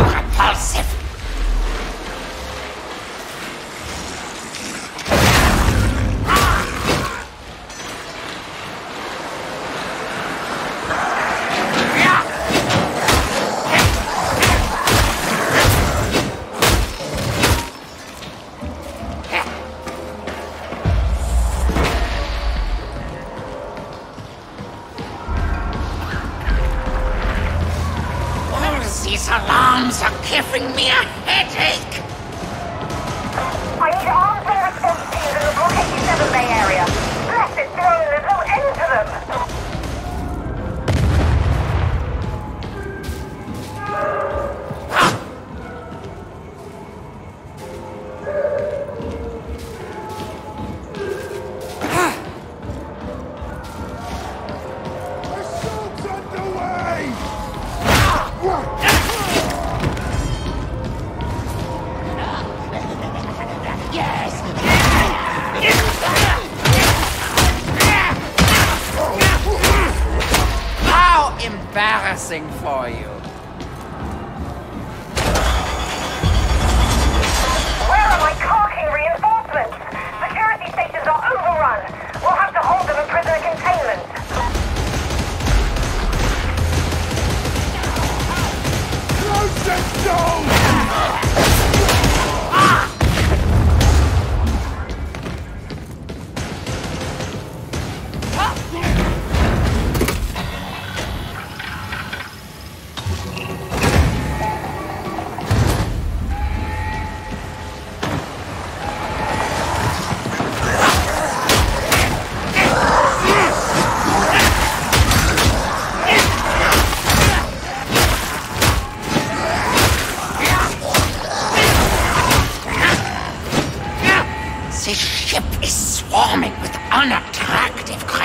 repulsive. These alarms are giving me a headache! I need armed for response to the Block 87 Bay area? Blessed throne embarrassing for you. Where are my carking reinforcements? Security stations are overrun. We'll have to hold them in prisoner containment.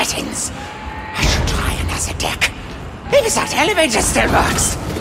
Cretins. I should try another deck. Maybe that elevator still works.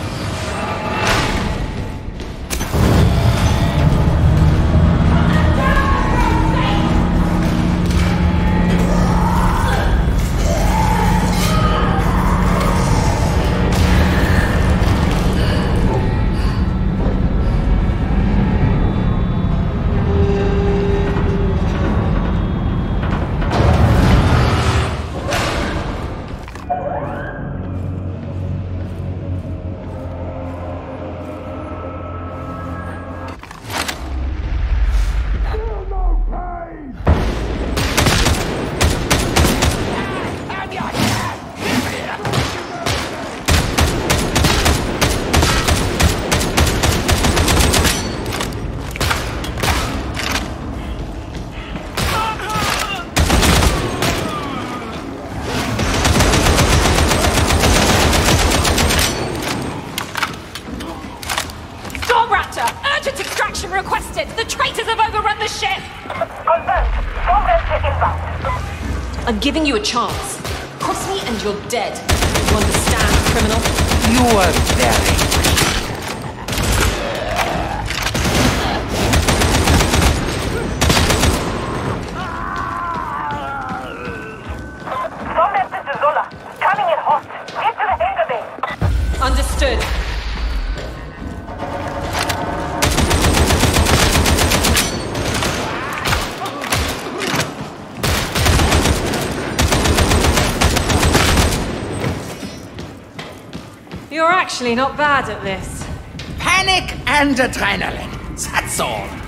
Traitors have the ship! Confirmed. Storm Raptor inbound. I'm giving you a chance. Cross me and you're dead. You understand, criminal? You are very actually not bad at this. panic and adrenaline. That's all.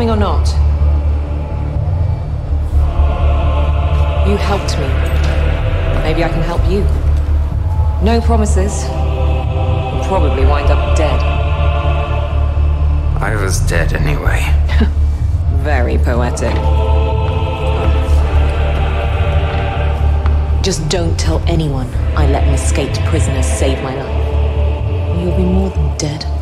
Coming or not? You helped me. Maybe I can help you. No promises. You'll probably wind up dead. I was dead anyway. Very poetic. Just don't tell anyone I let an escaped prisoner save my life. You'll be more than dead.